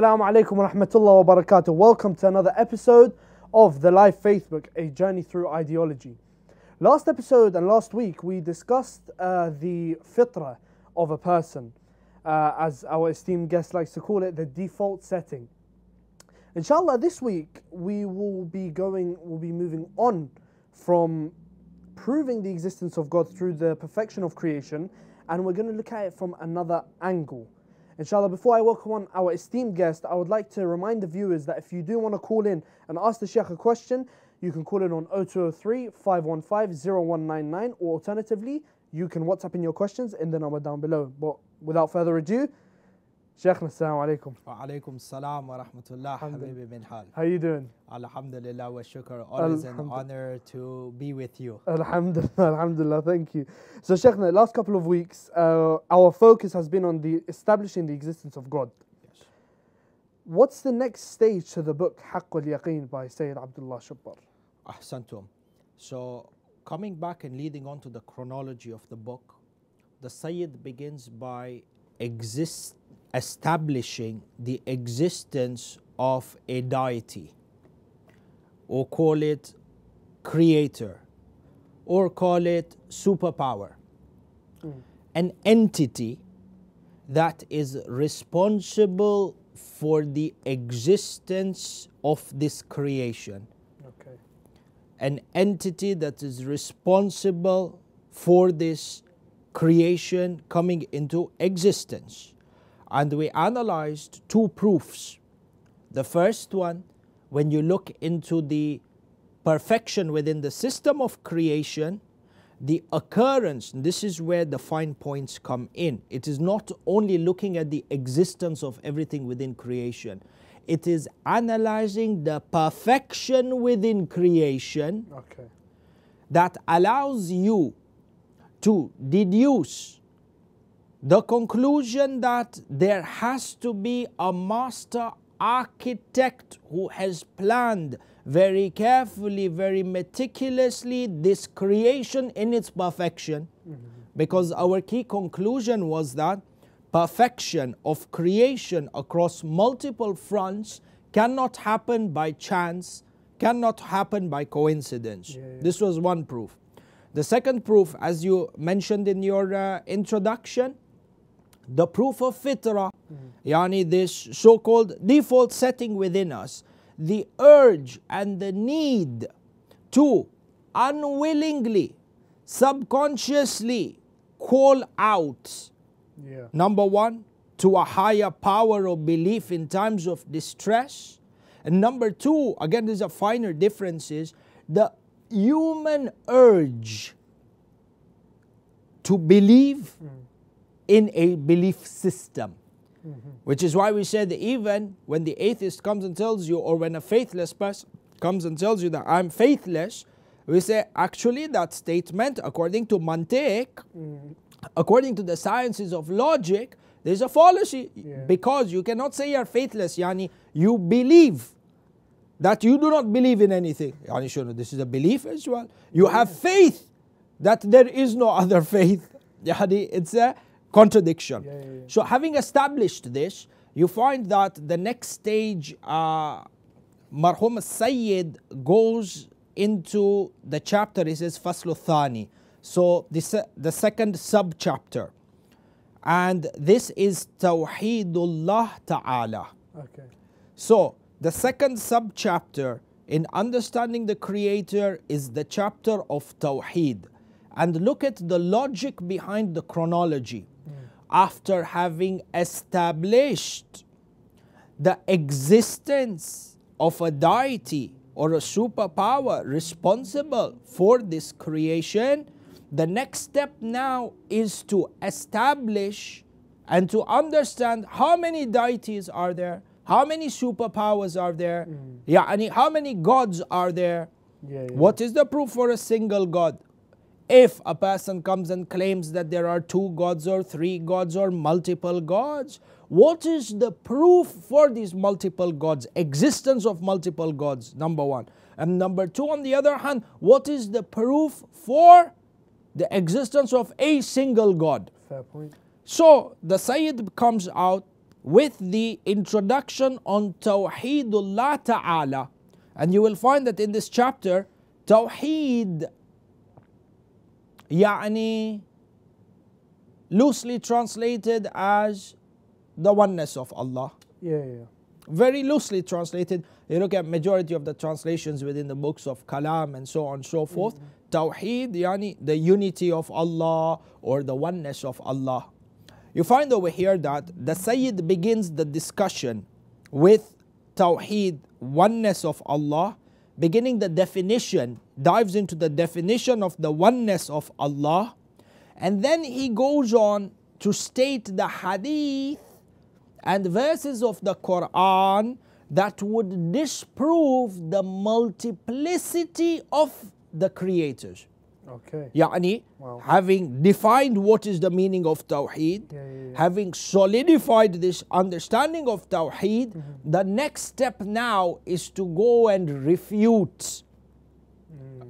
Assalamu alaikum wa rahmatullah wa barakatuh. Welcome to another episode of The Life Faithbook, a journey through ideology. Last episode and last week we discussed uh, the fitrah of a person, uh, as our esteemed guest likes to call it, the default setting. Inshallah, this week we will be going, we'll be moving on from proving the existence of God through the perfection of creation, and we're going to look at it from another angle. Inshallah, before I welcome on our esteemed guest, I would like to remind the viewers that if you do want to call in and ask the Sheikh a question, you can call in on 0203 515 0199, or alternatively, you can WhatsApp in your questions in the number down below. But without further ado, Sheikhna, assalamu alaikum. وعليكم السلام ورحمة الله حبيبي من حال How you doing? Alhamdulillah wa shukr always an Alhamdulillah. honor to be with you Alhamdulillah, Alhamdulillah, thank you. So, Sheikhna, the last couple of weeks, uh, our focus has been on the establishing the existence of God. yes. What's the next stage to the book حق اليقين by Sayyid Abdullah Shabbar? Ahsantum so coming back and leading on to the chronology of the book the Sayyid begins by exist establishing the existence of a deity or call it creator or call it superpower mm. an entity that is responsible for the existence of this creation Okay. an entity that is responsible for this creation coming into existence. And we analyzed two proofs. The first one, when you look into the perfection within the system of creation, the occurrence, and this is where the fine points come in. It is not only looking at the existence of everything within creation, it is analyzing the perfection within creation Okay. that allows you to deduce the conclusion that there has to be a master architect who has planned very carefully, very meticulously this creation in its perfection. Because our key conclusion was that perfection of creation across multiple fronts cannot happen by chance, cannot happen by coincidence. Yeah, yeah. This was one proof. The second proof, as you mentioned in your uh, introduction, the proof of fitra, yani this so called default setting within us, the urge and the need to unwillingly, subconsciously call out Yeah. Number one, to a higher power of belief in times of distress. And number two, again, there's a finer difference is the human urge to believe mm. In a belief system. Mm-hmm. Which is why we said that even when the atheist comes and tells you, or when a faithless person comes and tells you that I'm faithless, we say actually that statement, according to Mantek, mm. according to the sciences of logic, there's a fallacy Yeah. because you cannot say you're faithless. Yani you believe that you do not believe in anything. Yani sure, this is a belief as well. You have faith that there is no other faith. Yani it's a contradiction. Yeah, yeah, yeah. So having established this, you find that the next stage, uh, Marhum Sayyid goes into the chapter, he says Faslu Thani. So this, the second sub chapter. And this is Tawheedullah Ta'ala. Okay. So, the second sub chapter in understanding the Creator is the chapter of Tawheed. And look at the logic behind the chronology. After having established the existence of a deity or a superpower responsible for this creation, the next step now is to establish and to understand how many deities are there, How many superpowers are there? Mm. Yeah, and how many gods are there? Yeah, yeah. What is the proof for a single God? If a person comes and claims that there are two gods or three gods or multiple gods, what is the proof for these multiple gods? Existence of multiple gods, number one. And number two, on the other hand, what is the proof for the existence of a single God? Fair point. So the Sayyid comes out with the introduction on Tawheedullah Ta'ala. And you will find that in this chapter, Tawheed, يعني loosely translated as the oneness of Allah. Yeah, yeah. yeah. Very loosely translated. You look at majority of the translations within the books of Kalam and so on and so forth. Tawheed, yani the unity of Allah or the oneness of Allah. You find over here that the Sayyid begins the discussion with Tawheed, oneness of Allah, beginning the definition, dives into the definition of the oneness of Allah, and then he goes on to state the hadith and verses of the Quran that would disprove the multiplicity of the creators. Okay. Yani, wow. having defined what is the meaning of Tawheed, yeah, yeah, yeah. having solidified this understanding of Tawheed, mm -hmm. the next step now is to go and refute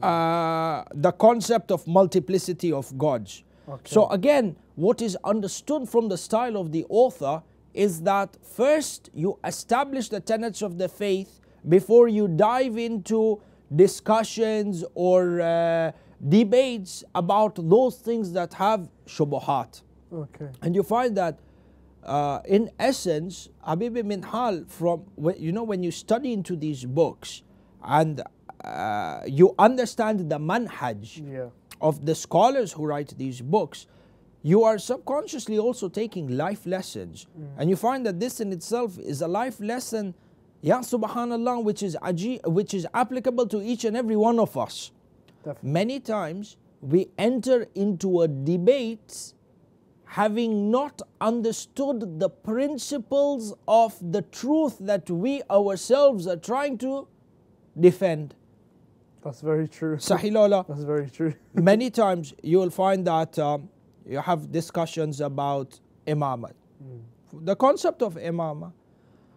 uh, the concept of multiplicity of gods. Okay. So, again, what is understood from the style of the author is that first you establish the tenets of the faith before you dive into discussions or uh, debates about those things that have shubuhat. Okay. And you find that uh, in essence, Habib Minhal, from you know when you study into these books and uh, you understand the manhaj Yeah. of the scholars who write these books, you are subconsciously also taking life lessons. And you find that this in itself is a life lesson, ya subhanallah, which is, which is applicable to each and every one of us. Definitely. Many times we enter into a debate having not understood the principles of the truth that we ourselves are trying to defend. That's very true. Sahilola. That's very true. many times you will find that um, you have discussions about imamah. The concept of imamah.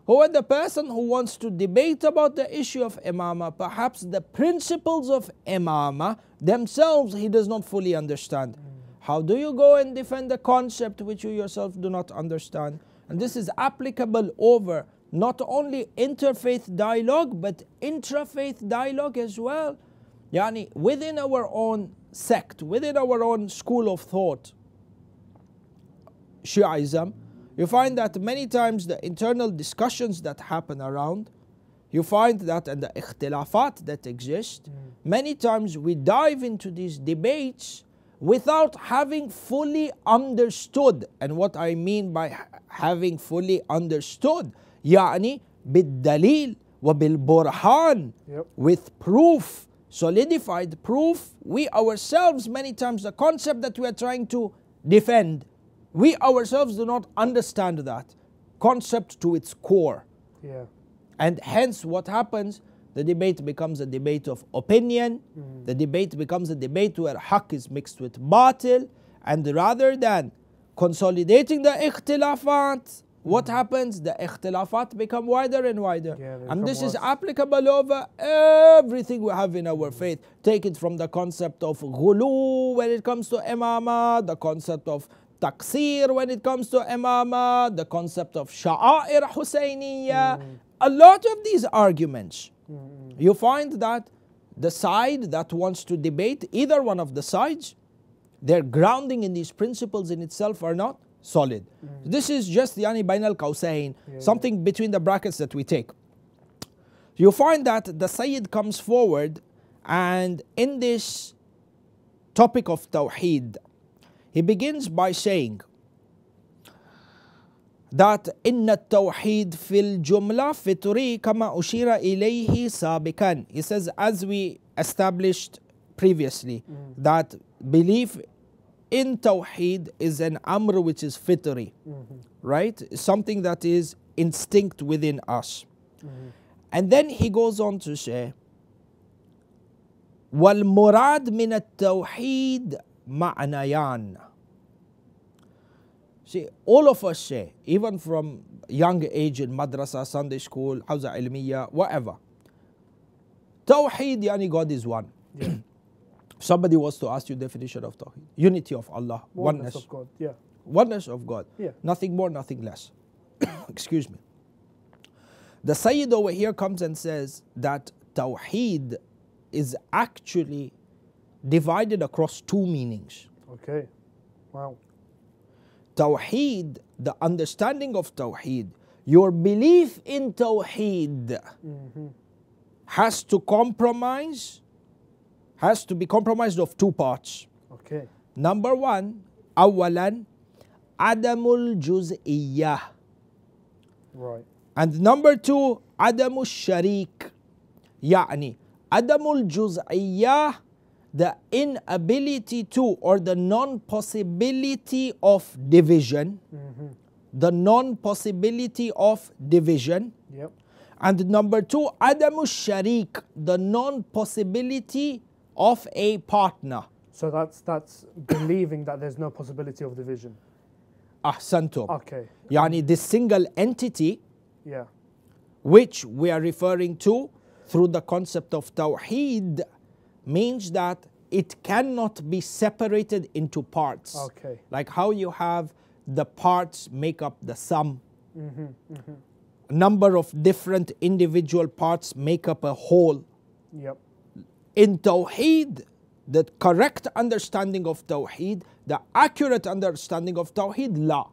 Who the person who wants to debate about the issue of imamah, perhaps the principles of imamah themselves he does not fully understand. How do you go and defend a concept which you yourself do not understand? And this is applicable over not only interfaith dialogue but intrafaith dialogue as well. Yani within our own sect, within our own school of thought, Shiaism, you find that many times the internal discussions that happen around, you find that and the ikhtilafat that exist, hmm. many times we dive into these debates without having fully understood. And what I mean by having fully understood, يعني بالدليل وبالبرهان Yep. with proof, solidified proof, we ourselves, many times, the concept that we are trying to defend, we ourselves do not understand that concept to its core. Yeah. And hence, what happens? The debate becomes a debate of opinion. Mm. The debate becomes a debate where haqq is mixed with batil. And rather than consolidating the ikhtilafat, what happens? The ikhtilafat become wider and wider. Mm. Yeah, and this is applicable over everything we have in our faith. Take it from the concept of ghulu when it comes to imama, the concept of taqsir when it comes to imama, the concept of sha'air Husayniyya. A lot of these arguments, you find that the side that wants to debate either one of the sides, their grounding in these principles in itself are not solid. This is just yani bain al qawsayn, something between the brackets that we take. You find that the Sayyid comes forward and in this topic of Tawheed, he begins by saying that إن التوحيد في الجملة فطري كما أشير إليه سابقا. He says as we established previously that belief in Tawheed is an amr which is fitri, right? Something that is instinct within us. And then he goes on to say, والمراد من التوحيد معنيان. See, all of us say, even from young age in madrasa, Sunday school, hawza ilmiya, whatever. Tawheed, yani God is one. Yeah. Somebody was to ask you definition of Tawheed. Unity of Allah, Oneness oneness. of God. Yeah. Oneness of God. Yeah. Nothing more, nothing less. Excuse me. The Sayyid over here comes and says that Tawheed is actually divided across two meanings. Okay. Wow. Tawheed, the understanding of Tawheed, your belief in Tawheed mm-hmm. has to compromise, has to be compromised of two parts. Okay. Number one, awalan, adamul juz'iyyah. Right. And number two, adamul sharik. Yani, adamul juz'iyyah, the inability to or the non-possibility of division. Mm -hmm. The non-possibility of division. Yep. And number two, Adamu Sharik, the non possibility of a partner So that's that's believing that there's no possibility of division. أحسنتم Okay. يعني this single entity Yeah. which we are referring to through the concept of Tawheed means that it cannot be separated into parts. Okay. Like how you have the parts make up the sum. A number of different individual parts make up a whole. Yep. In Tawheed, the correct understanding of Tawheed, the accurate understanding of Tawheed, la.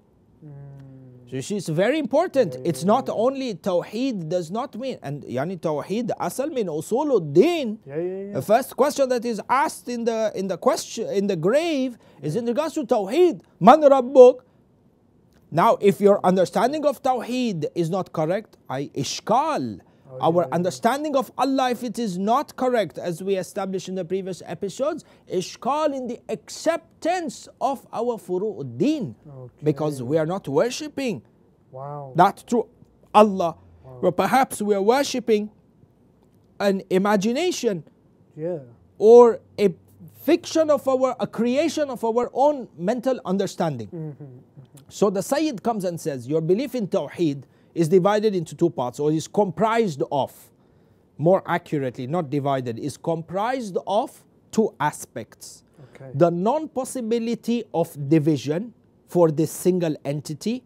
So you see, it's very important. it's not only Tawheed does not mean, and yani Tawheed asal min usuluddin. Yeah, yeah, yeah. The first question that is asked in the in the question in the grave is in regards to Tawheed. Man Rabbuk. Now, if your understanding of Tawheed is not correct, I ishkal. Our understanding of Allah, if it is not correct, as we established in the previous episodes, ishkal in the acceptance of our furu'uddin. Because we are not worshipping Wow. that true Allah, but perhaps we are worshipping an imagination Yeah. or a fiction of our, a creation of our own mental understanding. Mm-hmm, mm-hmm. So the Sayyid comes and says, Your belief in Tawheed is divided into two parts, or is comprised of, more accurately, not divided, is comprised of two aspects. Okay. The non possibility of division for this single entity,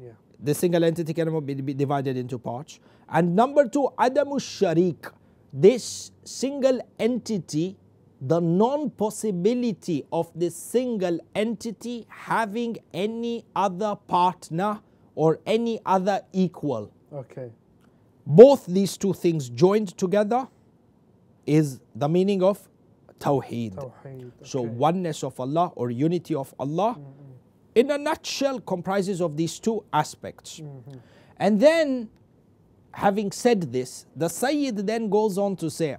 Yeah. the single entity cannot be, be divided into parts. And number two, Adamu Sharik. This single entity, the non possibility of this single entity having any other partner or any other equal. Okay. Both these two things joined together is the meaning of Tawheed. Tawheed. So okay. oneness of Allah or unity of Allah, in a nutshell, comprises of these two aspects. And then, having said this, the Sayyid then goes on to say,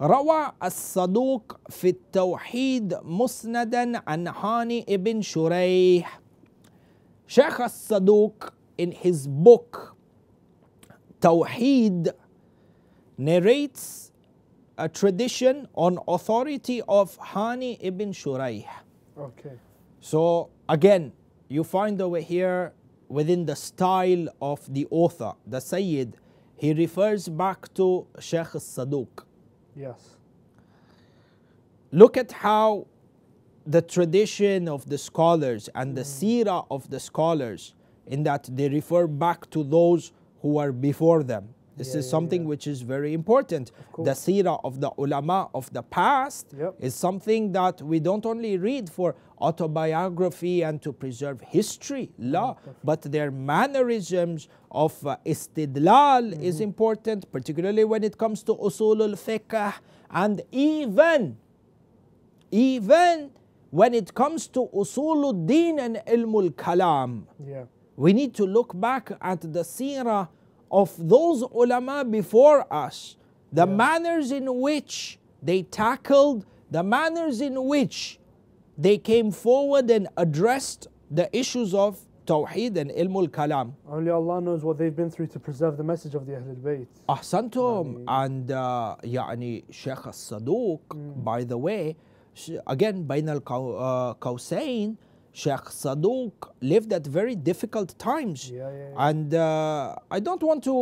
روى الصدوق في التوحيد مسندا عن هاني ابن شريح Sheikh al-Saduq in his book Tawheed narrates a tradition on authority of Hani ibn Shuraih. Okay. So again, you find over here within the style of the author, the Sayyid, he refers back to Sheikh al-Saduq. Yes. Look at how the tradition of the scholars and the mm. seerah of the scholars, in that they refer back to those who are before them. This Yeah, is yeah, something yeah. which is very important. The seerah of the ulama of the past Yep. is something that we don't only read for autobiography and to preserve history, la, but their mannerisms of uh, istidlal Mm-hmm. is important, particularly when it comes to usul al-fiqh and even even when it comes to usuluddin and ilmul kalam Yeah. we need to look back at the seerah of those ulama before us the manners in which they tackled the manners in which they came forward and addressed the issues of Tawheed and Ilm al-Kalam. Only Allah knows what they've been through to preserve the message of the Ahlul Bayt. أحسنتم يعني- and uh, يعني شيخ الصدوق by the way sh- again بين القوسين Sheikh Saduq lived at very difficult times Yeah, yeah, yeah. and uh, I don't want to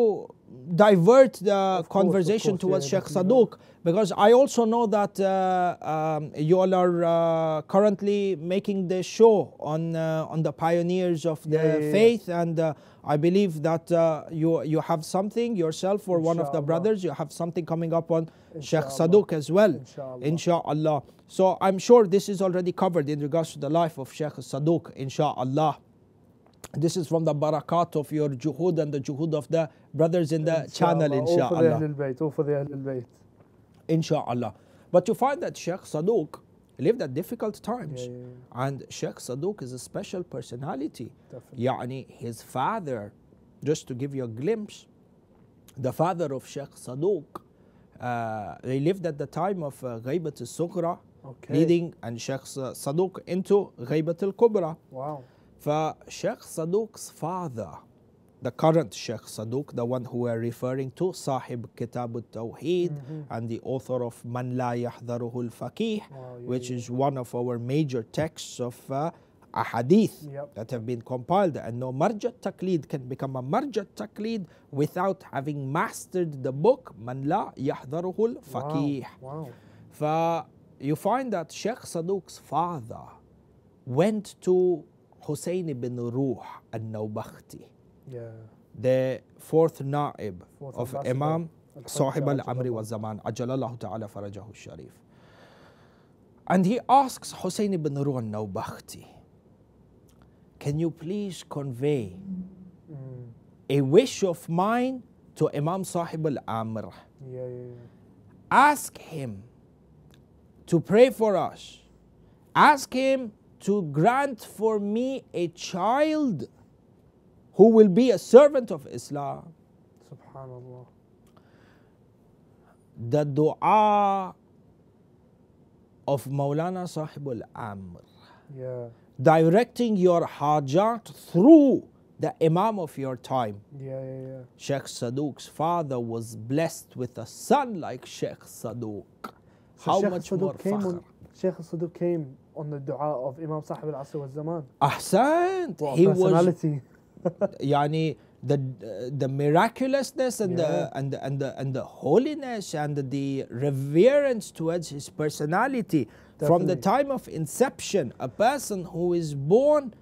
divert the conversation course, towards yeah, Sheikh. Saduq because I also know that uh, um, you all are uh, currently making the show on uh, on the pioneers of the Yeah, yeah, yeah. faith and uh, I believe that uh, you you have something yourself or one of the brothers you have something coming up on Sheikh Inshallah. Saduq as well Inshallah. inshallah so I'm sure this is already covered in regards to the life of Sheikh Saduq inshallah this is from the barakat of your juhud and the juhud of the brothers in the channel, inshallah. Inshallah. But you find that Sheikh Saduq lived at difficult times. Yeah, yeah, yeah. And Sheikh Saduq is a special personality. Definitely. Yani his father, just to give you a glimpse, the father of Sheikh Saduq, uh, they lived at the time of uh, Ghaibat al-Sughra, okay. leading and Sheikh Saduq into Ghaibat al-Kubra. Wow. فشيخ صدوق's father the current Sheikh Saduq, the one who we're referring to, Sahib Kitab al-Tawheed and the author of Man La Yahdaruhu al-Faqih, Wow, yeah, which yeah. is one of our major texts of uh, a hadith Yep. that have been compiled. And no marja taqlid can become a marja taqlid without having mastered the book Man La Yahdaruhu al-Faqih. Wow. wow. ف you find that Sheikh Saduq's father went to Hussein ibn Ruh al-Nawbakhti, Yeah. the fourth na'ib Fourth of ambassador. Imam Sahib al-Amri Ajalallah. wa Zaman, Ajalallahu ta'ala farajahu sharif. And he asks Hussein ibn Ruh al-Nawbakhti, can you please convey Mm. a wish of mine to Imam Sahib al-Amr? Yeah, yeah, yeah. ask him to pray for us. Ask him to grant for me a child who will be a servant of Islam. Subhanallah. The dua of Maulana Sahib al Amr, Yeah. directing your hajat through the Imam of your time. Yeah, yeah, yeah. Sheikh Saduq's father was blessed with a son like Sheikh Saduq. So How Sheikh much Saduq more came fakhr? Sheikh Saduq came on the dua of Imam Sahib al-Asr wa Zaman. Ahsant. A He was personality. yani the the miraculousness and Yeah. the and the, and the and the holiness and the reverence towards his personality from the time of inception a person who is born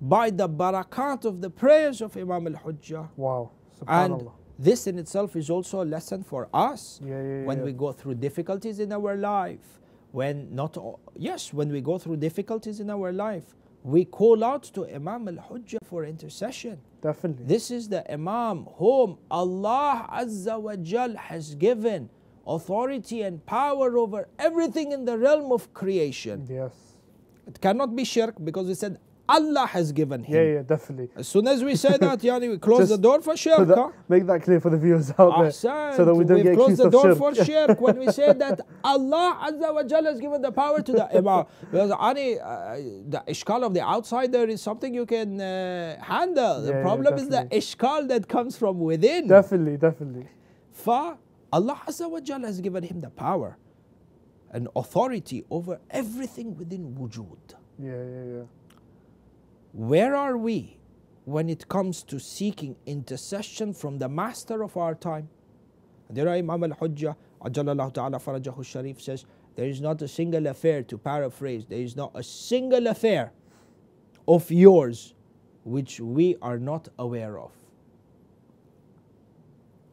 by the barakat of the prayers of Imam al-Hujjah Wow. and this in itself is also a lesson for us Yeah, yeah, when we go through difficulties in our life when not all, yes when we go through difficulties in our life we call out to imam al-hujjah for intercession Definitely. this is the imam whom allah azza wa jal has given authority and power over everything in the realm of creation yes. it cannot be shirk because we said allah has given him Yeah, yeah, definitely. as soon as we say that yani we close the door for shirk that- huh? make that clear for the viewers out there. Ahsan. So that we don't We've get closed the door shirk. for shirk when we say that Allah Azza wa Jalla has given the power to the Imam. Because ani, uh, the ishkal of the outsider is something you can uh, handle. the Yeah, yeah, problem is the ishkal that comes from within. Definitely, definitely. Fa Allah Azza wa Jalla has given him the power and authority over everything within wujud. Yeah, yeah, yeah. Where are we when it comes to seeking intercession from the master of our time? There Imam al-Hujjah, Ajalallahu ta'ala farajahu sharif says, there is not a single affair, to paraphrase, there is not a single affair of yours which we are not aware of.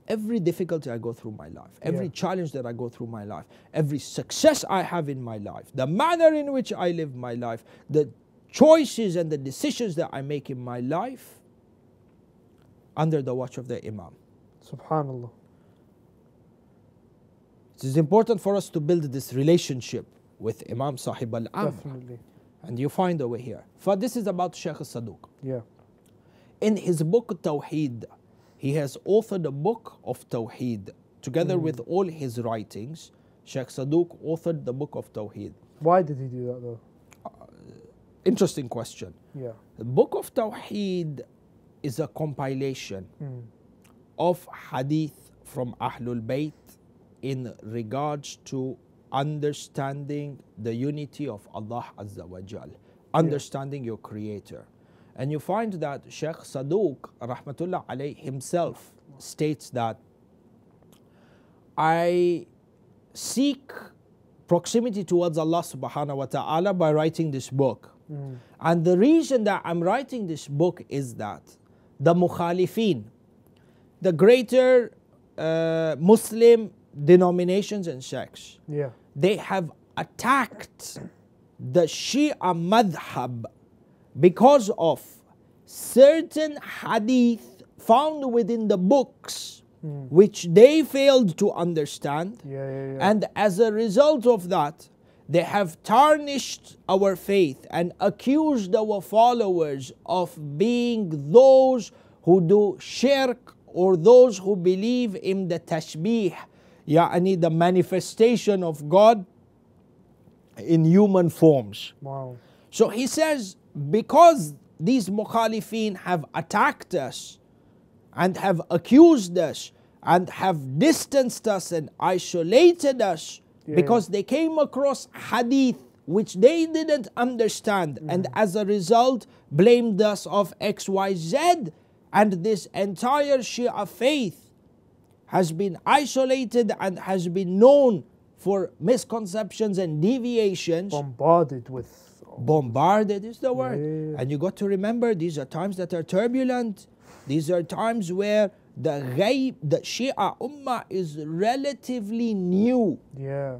Every difficulty I go through my life, every Yeah. challenge that I go through my life, every success I have in my life, the manner in which I live my life, the choices and the decisions that I make in my life, under the watch of the Imam. Subhanallah. It is important for us to build this relationship with Imam Sahib al Amr. Definitely. And you find over here. For this is about Sheikh Saduq. Yeah. In his book Tawheed, he has authored a book of Tawheed. Together hmm. with all his writings, Sheikh Saduq authored the book of Tawheed. Why did he do that though? Interesting question. Yeah. The book of Tawheed is a compilation Mm. of hadith from Ahlul Bayt in regards to understanding the unity of Allah Azza wa Jal, understanding your creator. And you find that Sheikh Saduq rahmatullah alayh himself states that I seek proximity towards Allah subhanahu wa ta'ala by writing this book. Mm. And the reason that I'm writing this book is that the mukhalifin, the greater uh, Muslim denominations and sects, Yeah. they have attacked the Shia madhab because of certain hadith found within the books Mm. which they failed to understand. Yeah, yeah, yeah. And as a result of that, they have tarnished our faith and accused our followers of being those who do shirk or those who believe in the tashbih, yani the manifestation of God in human forms. wow. So he says, because these mukhalifin have attacked us and have accused us and have distanced us and isolated us Yeah, because they came across hadith which they didn't understand mm. and as a result blamed us of XYZ and this entire Shia faith has been isolated and has been known for misconceptions and deviations Bombarded with. bombarded is the word. Yeah. And you got to remember these are times that are turbulent. These are times where the ghaib, the Shia Ummah is relatively new Yeah.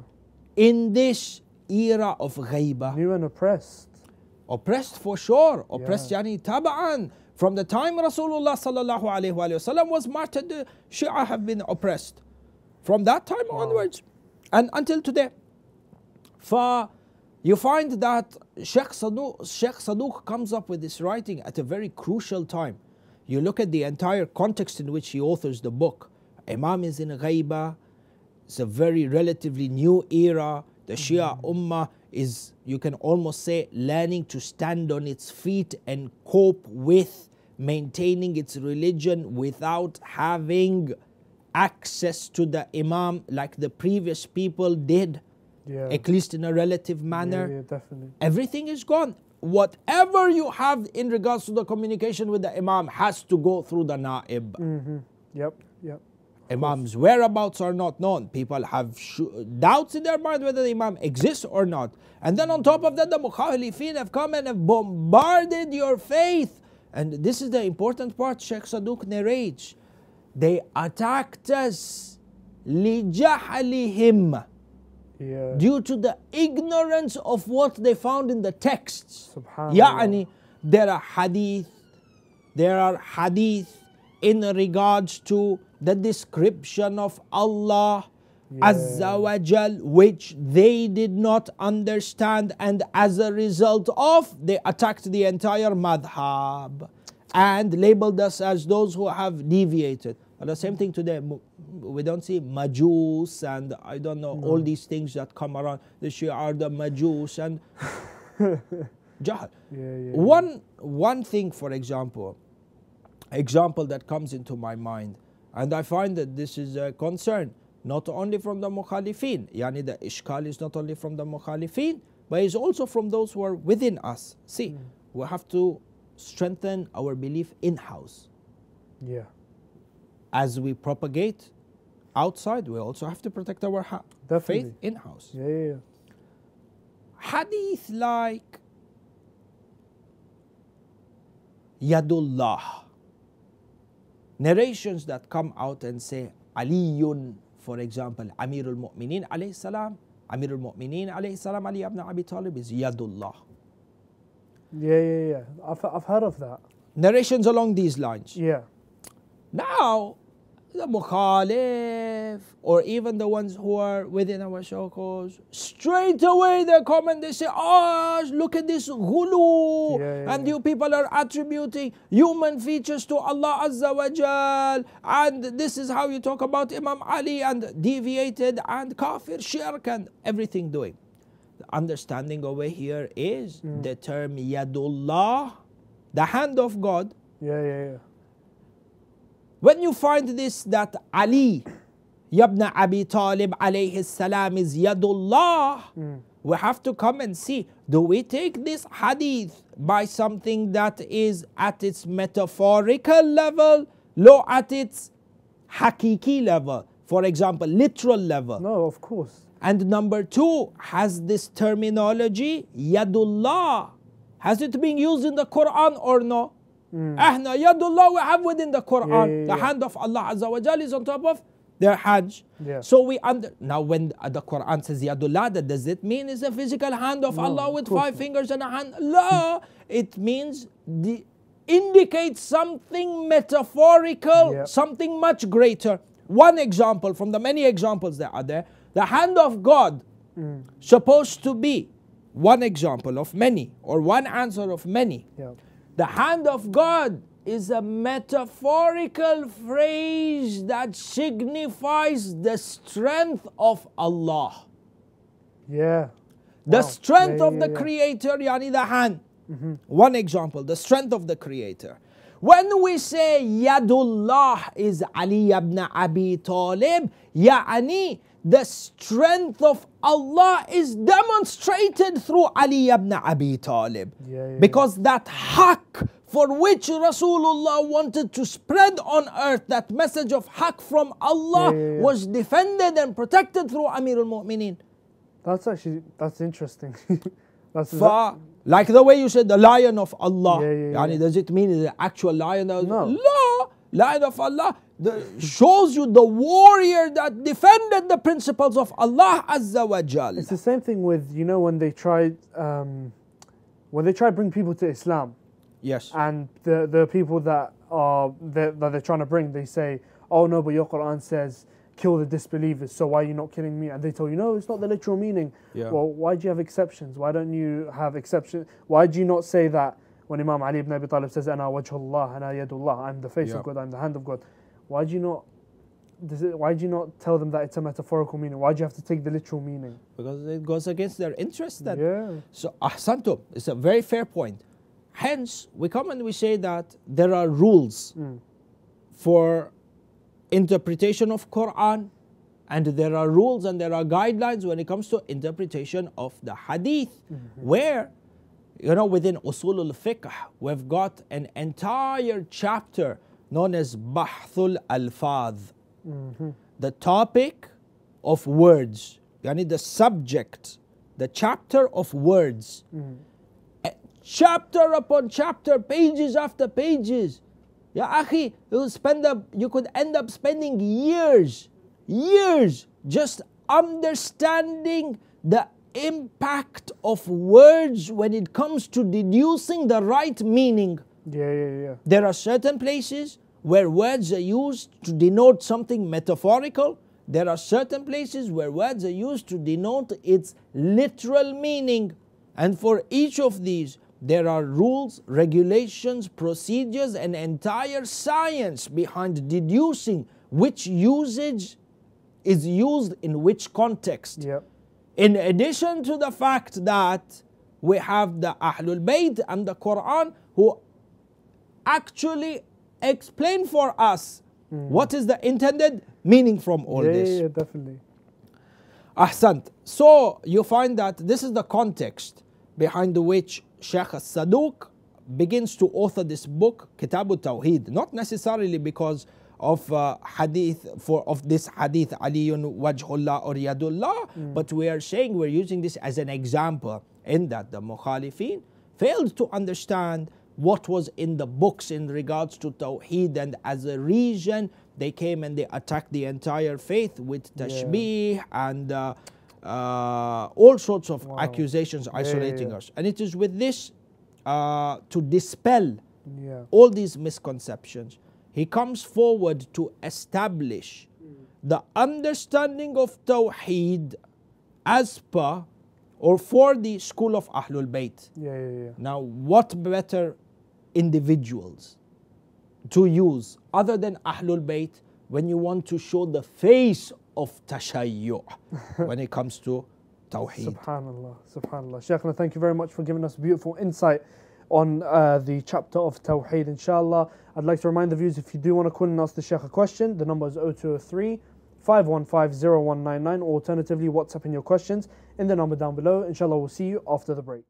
in this era of ghaibah. New and oppressed. Oppressed for sure. Oppressed yani taba'an. From the time Rasulullah sallallahu alayhi wa sallam was martyred, the Shia have been oppressed. From that time onwards and until today. For you find that Sheikh Saduq, Sheikh Saduq comes up with this writing at a very crucial time. You look at the entire context in which he authors the book. Imam is in Ghaiba. It's a very relatively new era. The mm-hmm. Shia Ummah is, you can almost say, learning to stand on its feet and cope with maintaining its religion without having access to the Imam like the previous people did, Yeah. at least in a relative yeah, manner yeah, definitely. everything is gone Whatever you have in regards to the communication with the Imam has to go through the Naib. Mm-hmm. Yep. Yep. Imam's whereabouts are not known. People have sh- doubts in their mind whether the Imam exists or not. And then on top of that, the Mukhalifin have come and have bombarded your faith. And this is the important part Sheikh Saduq narrates. They attacked us لِجَحَلِهِمْ yeah. due to the ignorance of what they found in the texts. yaani, there are hadith, there are hadith in regards to the description of Allah yeah. Azza wa Jal, which they did not understand, and as a result of, they attacked the entire madhab and labeled us as those who have deviated. And the same thing today, we don't see Majus and I don't know all these things that come around. The Shia are the Majus and Jahl. Yeah, yeah. One one thing, for example, example that comes into my mind, and I find that this is a concern not only from the mukhalifin, yani the ishkal is not only from the mukhalifin, but it's also from those who are within us. See, mm. we have to strengthen our belief in house. Yeah. As we propagate outside, we also have to protect our Definitely. faith in house. Yeah, yeah, yeah. hadith like Yadullah. Narrations that come out and say Aliyun, for example, Amirul Mu'minin alayhi salam, Amirul Mu'minin alayhi salam, Ali ibn Abi Talib is Yadullah. Yeah, yeah, yeah. I've, I've heard of that. Narrations along these lines. Yeah. Now, the Mukhalif, or even the ones who are within our circles, straight away they come and they say, Oh, look at this ghulu. Yeah, yeah, and yeah. you people are attributing human features to Allah Azza wa Jal. And this is how you talk about Imam Ali and deviated and kafir, shirk, and everything doing. The understanding over here is Mm. the term Yadullah the hand of God, Yeah, yeah, yeah. When you find this that Ali Yabna Abi Talib alayhi salam is Yadullah, we have to come and see do we take this hadith by something that is at its metaphorical level, low at its hakiki level, for example, literal level. No, of course. And number two, has this terminology, Yadullah, has it been used in the Quran or no? Ahna Yadullah we have within the Quran. The hand of Allah Azza wa Jal is on top of their Hajj. Yeah. So we under now when the Quran says Yadullah, does it mean it's a physical hand of No, Allah with five not. fingers and a hand? La, it means the indicates something metaphorical, Yeah. something much greater. One example from the many examples that are there, the hand of God mm. supposed to be one example of many or one answer of many. Yeah. The hand of God is a metaphorical phrase that signifies the strength of Allah. Yeah. The Wow. strength Yeah, of yeah, the yeah. creator, yani the hand. Mm-hmm. One example, the strength of the creator. When we say Yadullah is Ali ibn Abi Talib, yani the strength of Allah is demonstrated through Ali ibn Abi Talib. Yeah, yeah, because that haqq for which Rasulullah wanted to spread on earth, that message of haqq from Allah Yeah, was defended and protected through Amir al-Mu'mineen. That's actually that's interesting. that's Fa, like the way you said the lion of Allah. Yeah, yeah, Yani yeah. does it mean the actual lion? of- No. No. Lion of Allah the, shows you the warrior that defended the principles of Allah Azza wa Jal. It's the same thing with you know when they tried um, when they try to bring people to Islam Yes. and the the people that are that, that they're trying to bring they say oh no but your Quran says kill the disbelievers so why are you not killing me and they tell you no it's not the literal meaning Yeah. well why do you have exceptions why don't you have exceptions why do you not say that when Imam Ali ibn Abi Talib says ana wajhullah ana yadullah I'm the face Yeah. of God I'm the hand of God why do you not it, why do you not tell them that it's a metaphorical meaning why do you have to take the literal meaning Because it goes against their interest then. yeah So ahsantum, it's a very fair point. Hence, we come and we say that there are rules Mm. for interpretation of Quran and there are rules and there are guidelines when it comes to interpretation of the hadith where you know within usul al-fiqh we've got an entire chapter known as bahthul alfadh the topic of words yani the subject the chapter of words. Eh, chapter upon chapter pages after pages. Yeah akhi you spend up you could end up spending years years just understanding the impact of words when it comes to deducing the right meaning yeah yeah yeah there are certain places where words are used to denote something metaphorical. There are certain places where words are used to denote its literal meaning. And for each of these, there are rules, regulations, procedures, and entire science behind deducing which usage is used in which context. yeah In addition to the fact that we have the Ahlul Bayt and the Quran who actually explain for us mm. what is the intended meaning from all yeah, this. yeah, definitely. Ahsant. So you find that this is the context behind which Sheikh Saduq begins to author this book, Kitab Tawheed. Not necessarily because of uh, hadith for of this hadith Aliyun Wajhullah or Yadullah, but we are saying we're using this as an example in that the Mukhalifin failed to understand what was in the books in regards to Tawheed and as a reason they came and they attacked the entire faith with tashbih and uh, uh, all sorts of accusations isolating yeah. us. And it is with this uh, to dispel Yeah. all these misconceptions. He comes forward to establish the understanding of Tawheed as per or for the school of Ahlul Bayt. Yeah, yeah, yeah. Now, what better individuals to use other than Ahlul Bayt when you want to show the face of Tashayyu' when it comes to Tawheed? Subhanallah, subhanallah. Shaykhna, thank you very much for giving us beautiful insight on uh, the chapter of Tawheed, inshallah. I'd like to remind the viewers if you do want to call and ask the Sheikh a question, the number is 0203 515 0199, or alternatively, WhatsApp in your questions in the number down below. Inshallah, we'll see you after the break.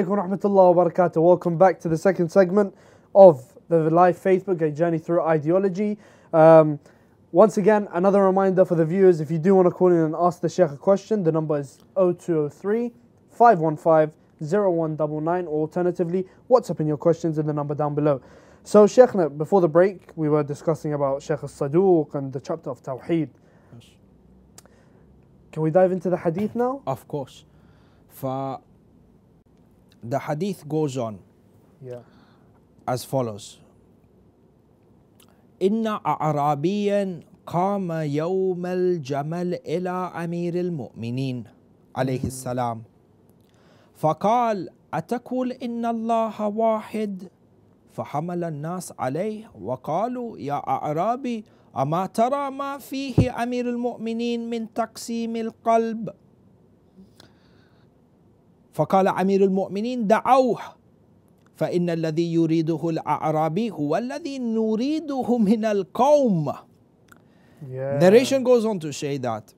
Alaikum wa rahmatullahi wa barakatuh. Welcome back to the second segment of the Live Faith Book, a journey through ideology. Um, once again, another reminder for the viewers if you do want to call in and ask the Sheikh a question, the number is 0203 515 0199, or alternatively, WhatsApp in your questions in the number down below. So, Sheikhna, before the break, we were discussing about Sheikh al Saduq and the chapter of Tawheed. Can we dive into the hadith now? Of course. For the hadith goes on Yeah. as follows. إن أعرابيا قام يوم الجمل إلى أمير المؤمنين عليه السلام فقال أتقول إن الله واحد فحمل الناس عليه وقالوا يا أعرابي أما ترى ما فيه أمير المؤمنين من تقسيم القلب فقال امير المؤمنين دعوه فان الذي يريده الاعرابي هو الذي نريده من القوم Yeah. narration goes on to say that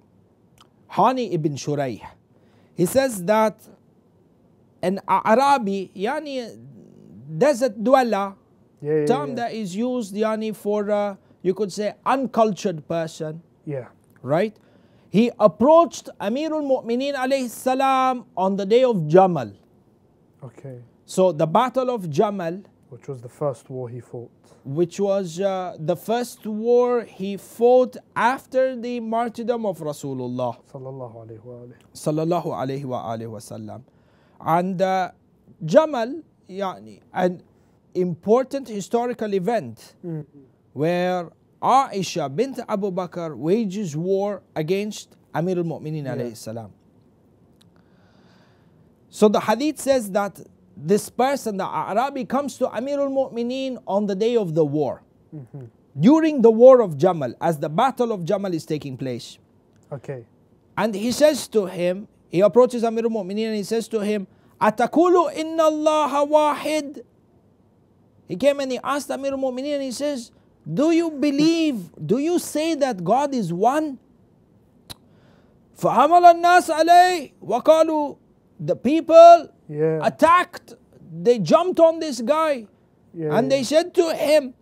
Hani ibn Shurayh he says that an Arabi yani desert dweller Yeah, yeah, term yeah. that is used yani for uh, you could say uncultured person yeah. right? He approached Amirul Mu'mineen alayhi salam on the day of Jamal. Okay. So the battle of Jamal, Which was the first war he fought. which was uh, the first war he fought after the martyrdom of Rasulullah Sallallahu alayhi wa alayhi. sallallahu alayhi wa alihi wasallam. And uh, Jamal, yani, an important historical event where Aisha bint Abu Bakr wages war against Amir al-Mu'minin alayhi salam. So the hadith says that this person, the Arabi, comes to Amir al-Mu'minin on the day of the war. Mm-hmm. During the war of Jamal, as the battle of Jamal is taking place. Okay. And he says to him, he approaches Amir al-Mu'minin and he says to him, Atakulu inna Allah wahid. He came and he asked Amir al-Mu'minin and he says, Do you believe, do you say that God is one? فَحَمَلَ النَّاسَ عَلَيْهِ وَقَالُوا The people Yeah. attacked, they jumped on this guy. yeah. And they said to him,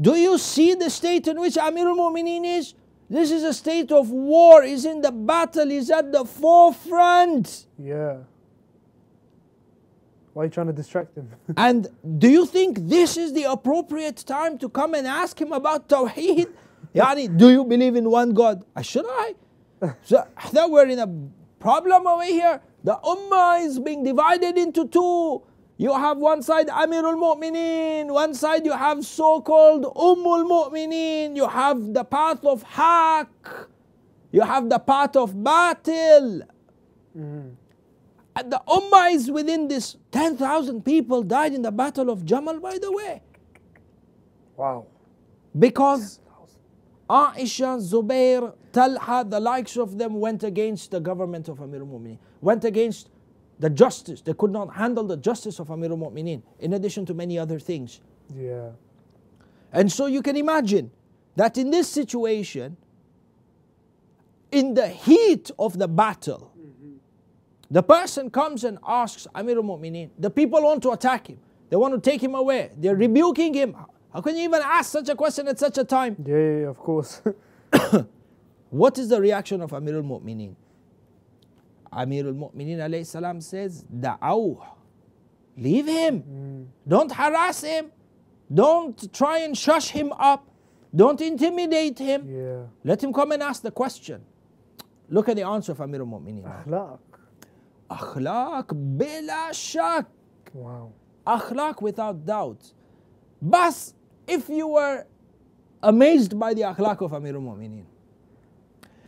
Do you see the state in which Amir al Mu'mineen is? This is a state of war, he's in the battle, he's at the forefront. Yeah. Why are you trying to distract him? And do you think this is the appropriate time to come and ask him about Tawheed? Yani, do you believe in one God? Uh, Should I? So now we're in a problem over here. The Ummah is being divided into two. You have one side Amirul Mu'mineen, one side you have so-called Ummul Mu'mineen, you have the path of Haq, you have the path of Batil. And the Ummah is within this 10,000 people died in the battle of Jamal by the way. wow. Because Aisha, Zubair, Talha, the likes of them went against the government of Amir al-Mu'mineen, went against the justice. They could not handle the justice of Amir al-Mu'mineen, in addition to many other things. Yeah. And so you can imagine that in this situation, in the heat of the battle, the person comes and asks Amir al-Mu'mineen, the people want to attack him. They want to take him away. They're rebuking him. How can you even ask such a question at such a time? Yeah, of course. What is the reaction of Amir al-Mu'mineen? Amir al-Mu'mineen alayhi salam says, Da'awh. Leave him. Hmm. Don't harass him. Don't try and shush him up. Don't intimidate him. Yeah. Let him come and ask the question. Look at the answer of Amir al-Mu'mineen. Ahlak bila shak. Wow. Ahlak without doubt. But if you were amazed by the ahlak of Amirul Mu'mineen,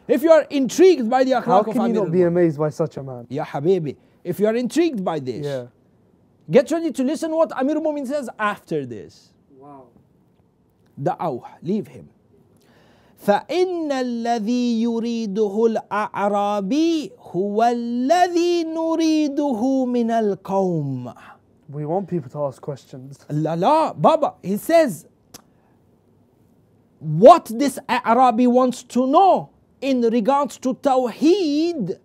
if you are intrigued by the ahlak How of Amirul How can you not be amazed by such a man? Ya Habibi, if you are intrigued by this, yeah. get ready to listen what Amirul Mu'mineen says after this. Wow. Da'awh, leave him. فإن الذي يريده الأعرابي هو الذي نريده من القوم We want people to ask questions. لا لا Baba he says what this Arabi wants to know in regards to Tawheed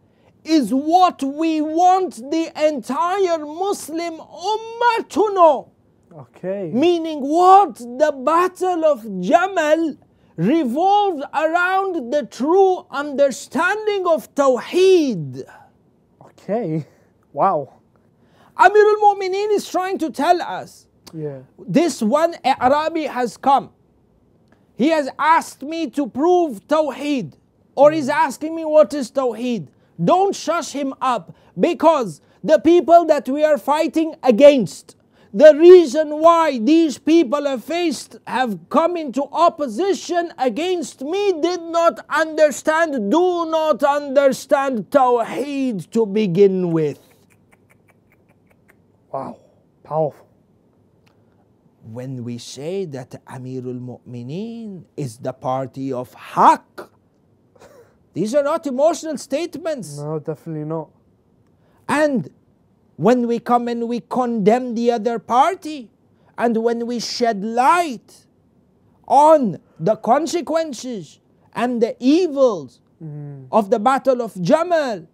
is what we want the entire Muslim Ummah to know Okay. Meaning what? The battle of Jamal revolved around the true understanding of Tawheed. Okay. Wow. Amir al Mu'mineen is trying to tell us Yeah. this one Arabi has come. He has asked me to prove Tawheed, or he's hmm. asking me what is Tawheed. Don't shush him up because the people that we are fighting against, the reason why these people have faced, have come into opposition against me, did not understand, do not understand Tawheed to begin with. Wow. Powerful. when we say that Amirul Mu'mineen is the party of Haqq, these are not emotional statements. No, definitely not. And when we come and we condemn the other party, and when we shed light on the consequences and the evils mm. of the Battle of Jamal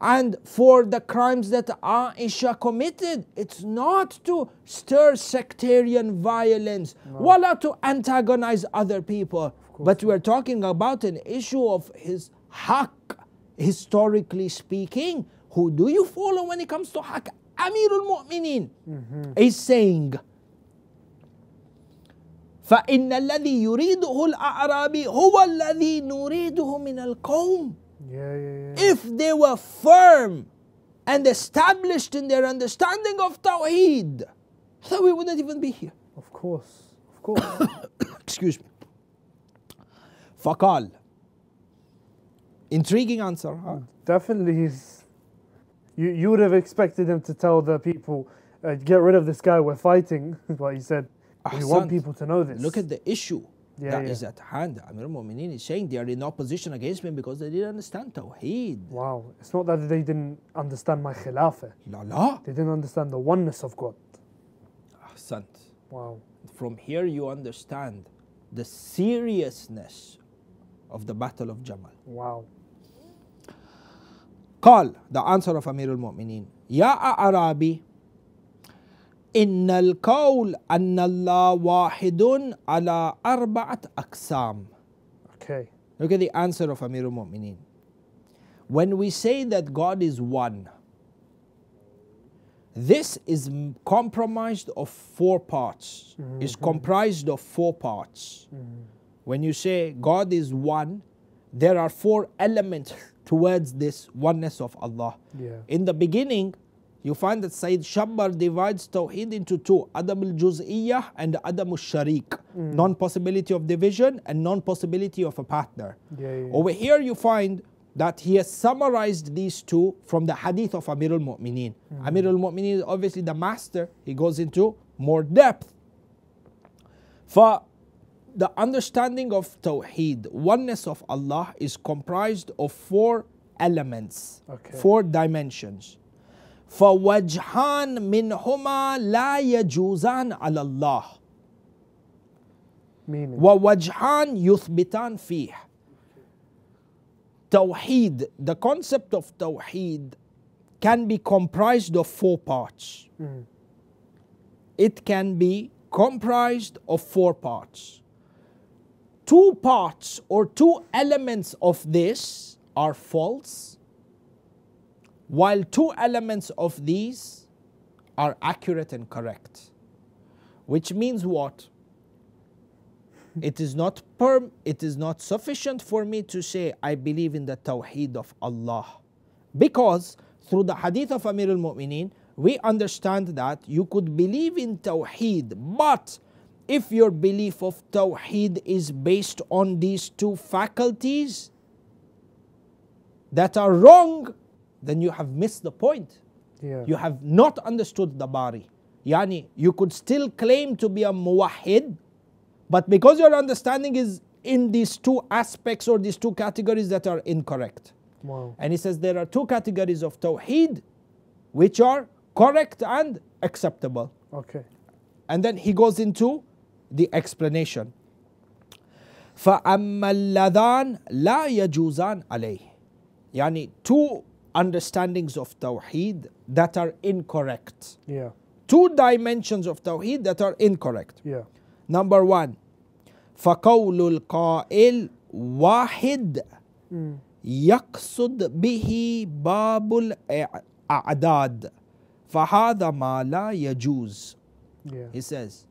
and for the crimes that Aisha committed, it's not to stir sectarian violence, wala to antagonize other people. But we're talking about an issue of his haqq, historically speaking. Who do you follow when it comes to haqq? Amirul Mu'mineen is saying, فإن الذي يريده الأعرابي هو الذي نريده من القوم Yeah, yeah, yeah. if they were firm and established in their understanding of Tawheed, then we wouldn't even be here. Of course. Of course. Excuse me. فقال Intriguing answer, huh? definitely he's. you, you would have expected him to tell the people, uh, get rid of this guy, we're fighting. but he said, we want people to know this. Look at the issue Yeah, that yeah. is at hand. Amir al-Mu'mineen is saying they are in opposition against me because they didn't understand Tawheed. Wow. It's not that they didn't understand my khilafah. La la. They didn't understand the oneness of God. Ahsant. Wow. From here you understand the seriousness of the Battle of Jamal. Wow. قال the answer of أمير المؤمنين يا أعرابي إن القول أن الله واحد على أربعة أقسام Okay. Look at the answer of Amir al-Mu'mineen. When we say that God is one, this is m- comprised of four parts. Is comprised of four parts. When you say God is one, there are four elements towards this oneness of Allah. Yeah. In the beginning, you find that Sayyid Shabbar divides Tawheed into two Adam al Juz'iyyah and Adam al Sharik. Hmm. Non possibility of division and non possibility of a partner. Yeah, yeah. Over here, you find that he has summarized these two from the hadith of Amir al Mu'mineen. Hmm. Amir al Mu'mineen is obviously the master, he goes into more depth. For the understanding of Tawheed, oneness of Allah, is comprised of four elements, Okay. four dimensions. فوجهان منهما لا يجوزان على الله Meaning. ووجهان يثبتان فيه Tawheed, the concept of Tawheed can be comprised of four parts. It can be comprised of four parts. Two parts or two elements of this are false, while two elements of these are accurate and correct. Which means what? it is not perm it is not sufficient for me to say I believe in the Tawheed of Allah. Because through the hadith of Amir al Mu'mineen, we understand that you could believe in Tawheed, but if your belief of Tawheed is based on these two faculties that are wrong, then you have missed the point. Yeah. You have not understood the Bari. Yani, you could still claim to be a muwahid, but because your understanding is in these two aspects or these two categories that are incorrect. wow. And he says there are two categories of tawheed which are correct and acceptable. Okay. And then he goes into the explanation. فأما اللذان لا يجوزان عليه يعني two understandings of tawheed that are incorrect Yeah. two dimensions of tawheed that are incorrect Yeah. number one فقول القائل واحد Mm. يقصد به باب الأعداد فهذا ما لا يجوز Yeah. he says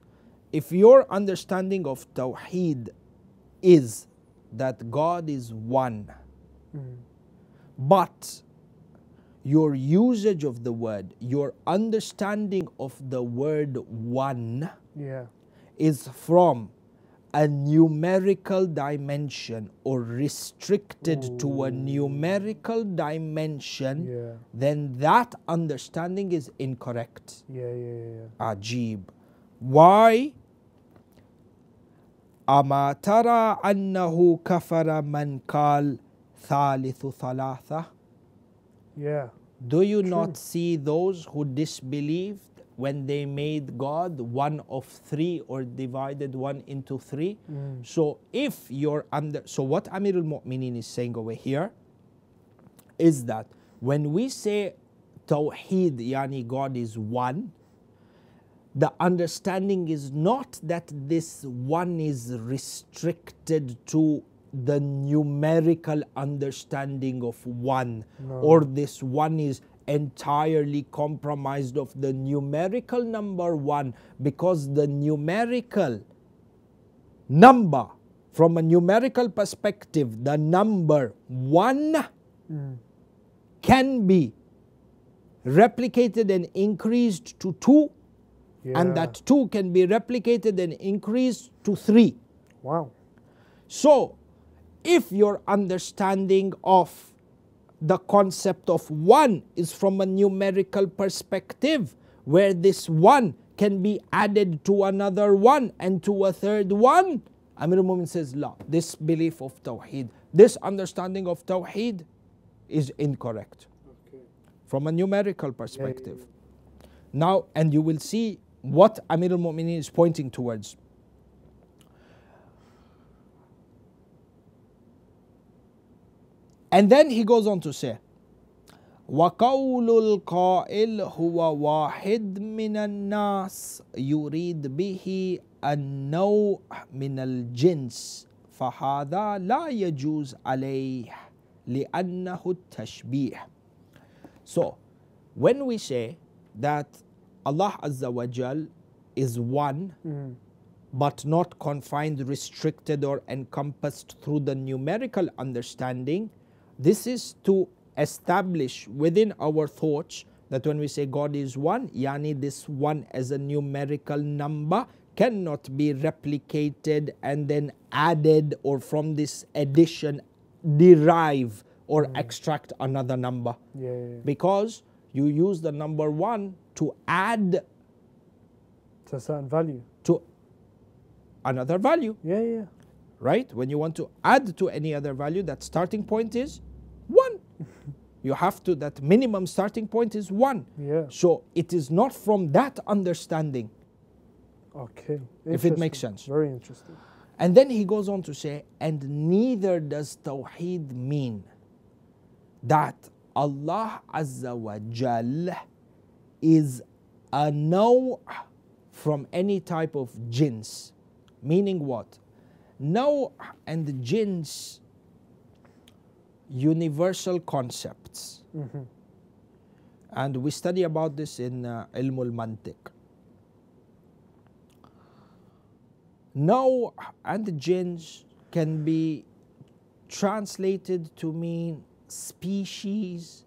if your understanding of tawheed is that God is one Mm. but your usage of the word your understanding of the word one Yeah. is from a numerical dimension or restricted to a numerical dimension, Yeah. then that understanding is incorrect. Yeah. Yeah. Yeah. Ajib. Why? Ama tara annahu kafara man kal thalithu thalatha? Yeah. Do you True. not see those who disbelieved when they made God one of three or divided one into three? Mm. So if you're under, so what Amir al-Mu'mineen is saying over here is that when we say Tawheed, yani God is one, the understanding is not that this one is restricted to the numerical understanding of one No. or this one is entirely compromised of the numerical number one because the numerical number from a numerical perspective the number one Mm. can be replicated and increased to two Yeah. and that 2 can be replicated and increased to 3. Wow. So, if your understanding of the concept of 1 is from a numerical perspective, where this 1 can be added to another 1 and to a third 1, Amir al-Mumin says, La, this belief of Tawheed, this understanding of Tawheed is incorrect Okay. from a numerical perspective. Now, and you will see what Amir al Mu'mineen is pointing towards. And then he goes on to say, وقول القائل هو واحد من الناس يريد به النوع من الجنس فهذا لا يجوز عليه لأنه التشبيه So, when we say that Allah Azza wa Jal is one, Mm. but not confined, restricted, or encompassed through the numerical understanding, this is to establish within our thoughts that when we say God is one, yani this one as a numerical number cannot be replicated and then added or from this addition derive or extract another number Yeah. yeah, yeah. because you use the number one to add To a certain value. to another value, Yeah. Yeah. right? When you want to add to any other value, that starting point is one. you have to, that minimum starting point is one. Yeah. So it is not from that understanding. Okay. If it makes sense. Very interesting. And then he goes on to say, and neither does Tawheed mean that Allah Azza wa Jal is a no from any type of jins. Meaning what? No and jins, universal concepts. Mhm. And we study about this in uh, Ilm al Mantiq. Naw and jins can be translated to mean species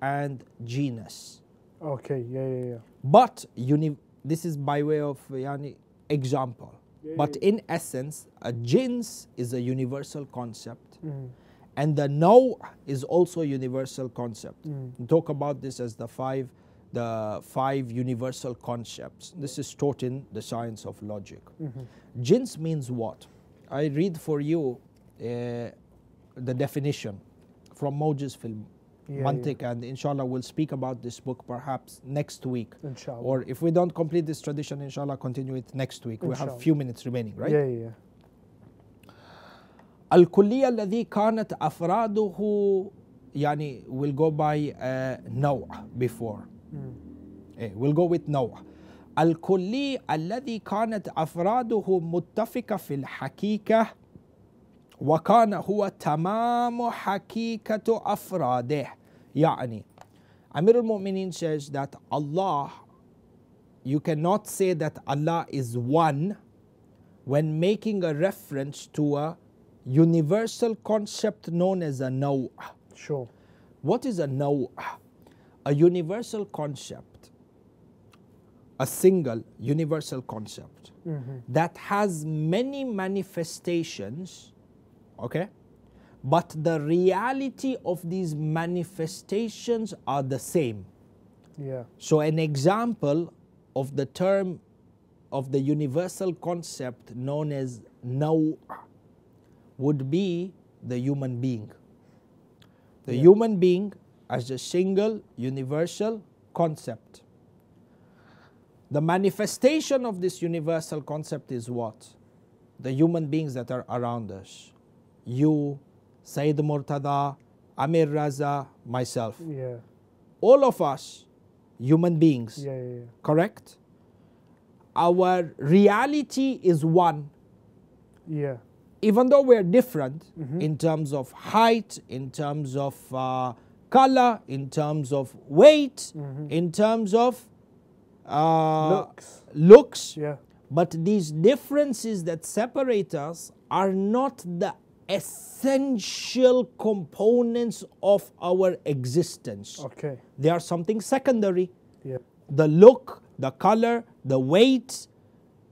and genus. Okay, yeah, yeah, yeah. But uni- this is by way of yani, example. Yeah, but yeah. in essence, a jins is a universal concept, Mm. and the naw is also a universal concept. Mm. Talk about this as the five, the five universal concepts. This is taught in the science of logic. Mhm. Jins means what? I read for you uh, the definition from Mujaz fil, yeah, Mantik, yeah. and inshallah we'll speak about this book perhaps next week. Inshallah. Or if we don't complete this tradition, inshallah, continue it next week. Inshallah. We have a few minutes remaining, right? Yeah, yeah. الكلية الذي كانت أفراده يعني will go by uh, before eh, mm. we'll go with نوع الكلي الذي كانت أفراده متفقة في الحقيقة وكان هو تمام حقيقة أفراده يعني Amir al-Mu'minin says that Allah you cannot say that Allah is one when making a reference to a universal concept known as a naw. Sure. What is a naw? A universal concept, a single universal concept hmm that has many manifestations, okay? But the reality of these manifestations are the same. Yeah. So, an example of the term of the universal concept known as naw would be the human being. The Yeah. human being as a single universal concept. The manifestation of this universal concept is what? The human beings that are around us. You, Sayyid Murtada, Amir Raza, myself. Yeah. All of us, human beings, Yeah, yeah, yeah. correct? Our reality is one, Yeah. even though we're different Mhm. in terms of height, in terms of uh, color, in terms of weight, Mhm. in terms of uh, Looks. looks. Yeah. But these differences that separate us are not the essential components of our existence. Okay. They are something secondary. Yeah. The look, the color, the weight,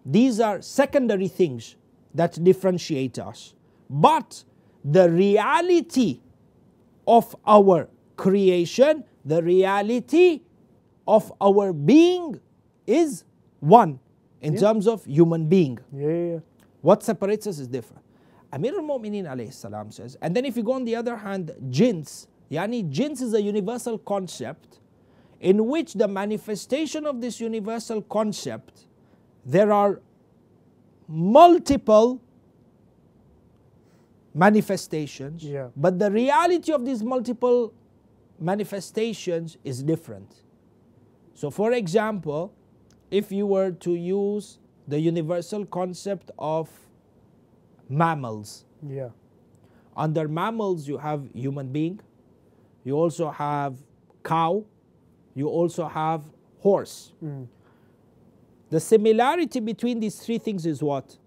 these are secondary things that differentiate us. But the reality of our creation, the reality of our being is one in Yeah. terms of human being. Yeah, yeah, yeah. What separates us is different. Amir al-Mu'minin alayhi salam says, and then if you go on the other hand, jins, yani jins is a universal concept in which the manifestation of this universal concept, there are multiple manifestations, Yeah. but the reality of these multiple manifestations is different. So, for example, if you were to use the universal concept of mammals, Yeah. under mammals you have human being, you also have cow, you also have horse. Mm. The similarity between these three things is what?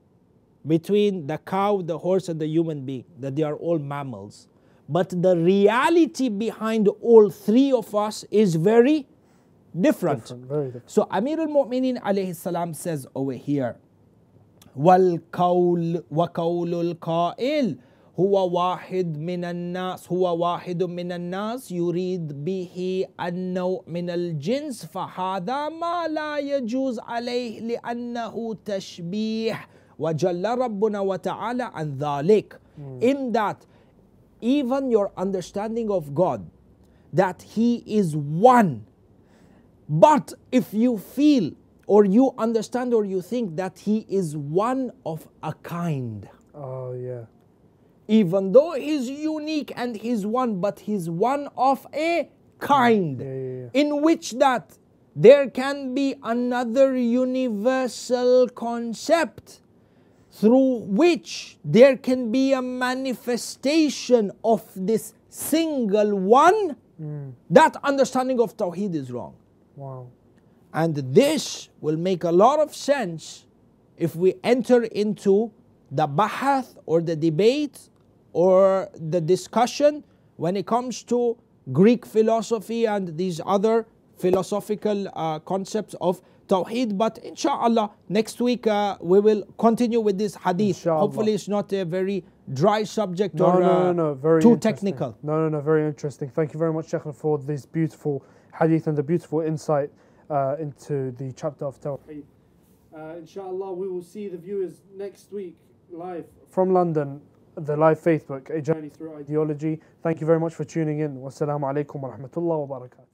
Between the cow, the horse, and the human being, that they are all mammals. But the reality behind all three of us is very different. Different. Very different. So Amir al-Mu'minin alayhi salam says over here, والقول وقول القائل هو واحد من الناس هو واحد من الناس يريد به النوع من الجنس فهذا ما لا يجوز عليه لأنه تشبيه. وجل ربنا وتعالى عن ذلك. In that even your understanding of God that he is one. But if you feel or you understand or you think that he is one of a kind, Oh, yeah. even though he's unique and he's one, but he's one of a kind, Yeah, yeah, yeah. in which that there can be another universal concept through which there can be a manifestation of this single one, Mm. that understanding of Tawheed is wrong. Wow. And this will make a lot of sense if we enter into the bahath or the debate or the discussion when it comes to Greek philosophy and these other philosophical uh, concepts of Tawheed. But inshallah, next week uh, we will continue with this hadith. Inshallah. Hopefully, it's not a very dry subject No, or no, uh, no, no, very too technical. No, no, no, very interesting. Thank you very much, Sheikh, for this beautiful hadith and the beautiful insight uh, into the chapter of Tawheed. Uh, inshallah, we will see the viewers next week live from London, the live Faith Book, A Journey Through Ideology. Thank you very much for tuning in. Wassalamu alaikum wa rahmatullah wa barakatuh.